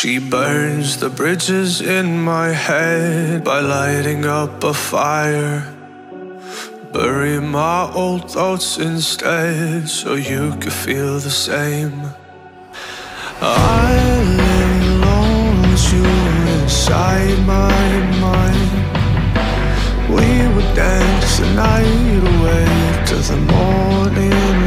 She burns the bridges in my head by lighting up a fire. Bury my old thoughts instead so you could feel the same. I lay alone with you inside my mind. We would dance the night away to the morning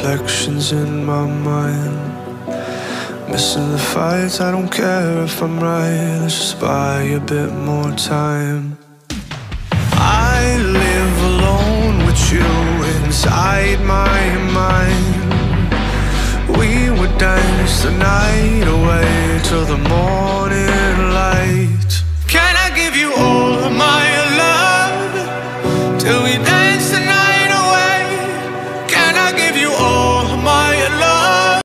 reflections in my mind. Missing the fights, I don't care if I'm right. Let's just buy a bit more time. I live alone with you inside my mind. We would dance the night away till the morning light. Can I give you